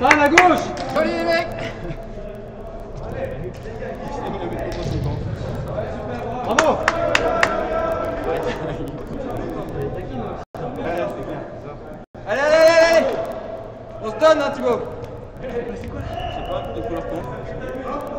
Antoine à la gauche. Salut les mecs. Bravo. Allez, allez, allez, allez. On se donne, hein, Thibaut. Oui, il avait la balle au pied.